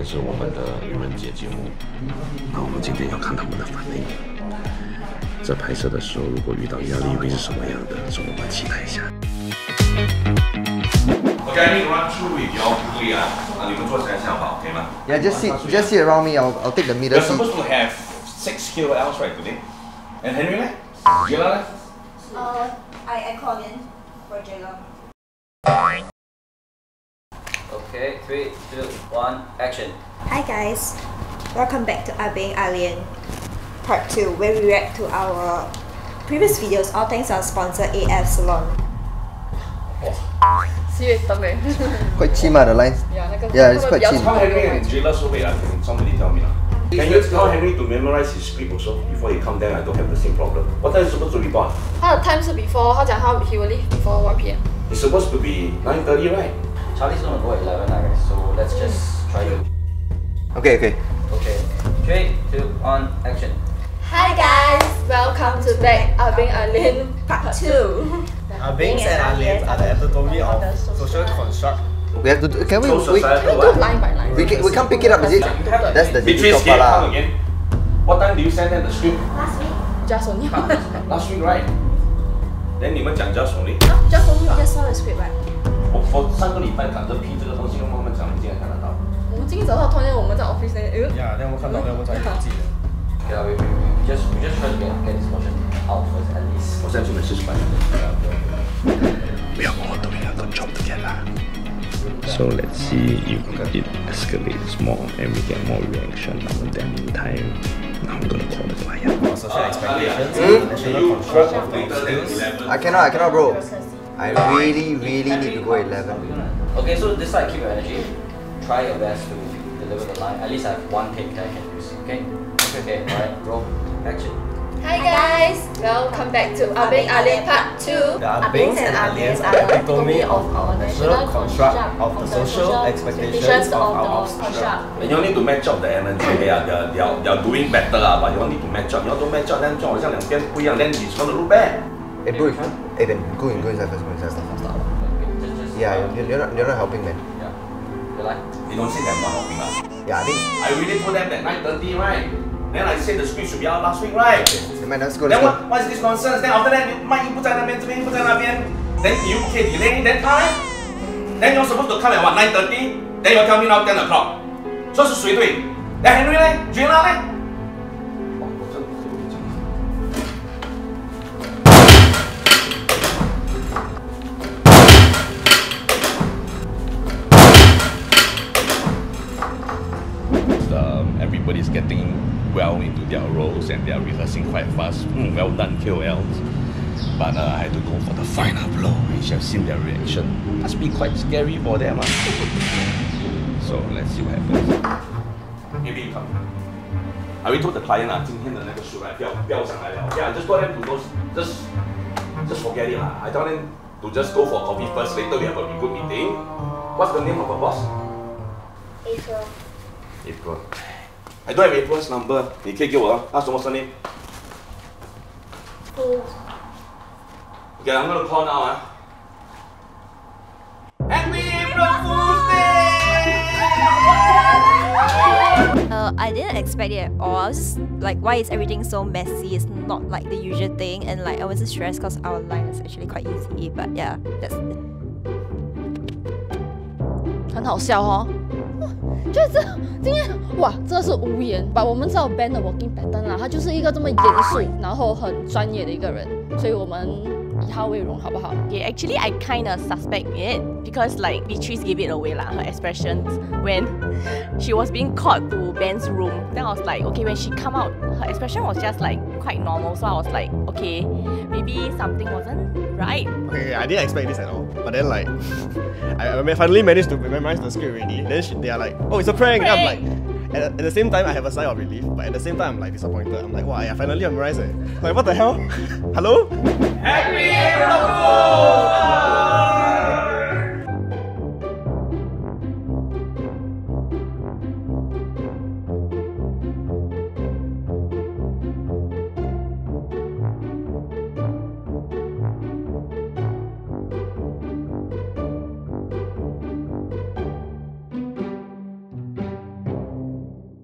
也是我们的愚人节节目，那我们今天要看他们的反应。在拍摄的时候，如果遇到压力会是什么样的？所以我们期待一下。Okay, I need with all quickly 啊，啊，你们坐起来想好，OK 吗 Yeah, just sit, just sit around me. I'll, I'll take the middle seat. supposed to have six KOLs right today. And Henry 呢？Gila 呢？Uh, I, I call in for Jayla. Okay, three, two, one, action. Hi guys, welcome back to Abing Alin Part 2 where we react to our previous videos all thanks to our sponsor AF Salon. Okay. Quite cheap ah, the lines. Yeah, yeah it's quite cheap. How Henry and Jayla so late? Somebody tell me lah. Can you tell Henry to memorize his script also before he come down? I don't have the same problem. What time is supposed to report? the time is before. How he will leave before 1 p.m. It's supposed to be 9:30 right? Charlie's gonna go at 11, I guess, so let's just try it. Okay, okay. Okay, three, two, one, action. Hi guys, welcome to back Abing Alin Part 2. Our beings and our limbs are the epitome of social construct. We have to. Do, can we? So We, societal Do what? line by line. we, can, we can't pick it up, is it? That's the Beatrice difficult again, part, come lah. again. What time did you send them the script? Last week, Just only. Last week, right? Then 你们讲 just only. Just only. 上个礼拜赶着批这个东西，用慢慢讲，你今天看得到。我们今天早上突然间我们在 office 那，哎呦，Yeah, then 我们看到，then 我们才记得。Okay, we, we, we just we just try to get, get this portion out first at least. 我现在出门四十八分。不要跟我 doing a good job together. So let's see if it escalates more and we get more reaction. And then in time, now I'm gonna call the client. Our social expectations, Hmm? national construct of our skills. I cannot, I cannot, bro. I really, really need to go 11. Okay, so this side, keep your energy. Try your best to deliver the line. At least I have one take that I can use. Okay? Okay, okay. Alright, roll. Action. Hi guys, welcome back to Abing Alin Part 2. The beings and aliens are the epitome of our national construct of the social expectations of our construct. And you all need to match up the energy. They are, they are, they are, they are doing better lah, but you all need to match up. You all don't match up, then 就好像两边不一样 then it's gonna look bad. Hey, bro, if you, hey, then go in, go inside first, go inside first. Start. Just, just Yeah, you're, you're, not, you're not helping, man. Yeah. You like? They don't say they're not helping us. Yeah, I think. I already told them that 9.30, right? Then I said the script should be out last week, right? Man, let's go, let's Then what, go. what is this nonsense? Then after that, 麦又不在那边，这边又不在那边 Then you okay delay, then time Then you're supposed to come at what, 9.30? Then you tell me now 10 o'clock 说是谁对 Then Henry 呢 Gina 呢 their roles and they are rehearsing quite fast. Mm, well done, KOLs. But uh, I had to go for the final blow. You should have seen their reaction. Must be quite scary for them. ah. so let's see what happens. Maybe you come. I already told the client 啊，今天的那个 shoot 啊，不要不要上来了。Okay, I just told them to go, just just forget it 啦。I tell them to just go for coffee first. Later we have a good meeting. What's the name of our boss? April. April. I don't have April's number. 你可以给我啊？他什么声音 Full. Okay, I'm gonna call now. Ah. Happy April Fool's Day! Uh, I didn't expect it at all. I was just like, why is everything so messy? It's not like the usual thing. And like, I wasn't stressed because our line is actually quite easy. But yeah, that's 很好笑哦。觉得这今天 哇，真的是无言。把我们知道 Ben 的 working pattern 啦，他就是一个这么严肃，然后很专业的一个人，所以我们以他为荣，好不好？ Yeah, actually, I kind of suspect it because like Beatrice gave it away lah, her expressions when she was being called to Ben's room. Then I was like, okay, when she come out, her expression was just like quite normal. So I was like, okay, maybe something wasn't right. Okay, I didn't expect this at all. But then like, I, I finally managed to memorize the script already. Then she, they are like, oh, it's a prank. And I'm like, at, at the same time, I have a sigh of relief. But at the same time, I'm like disappointed. I'm like, wow, I finally memorized it. Like, what the hell? Hello? Happy April!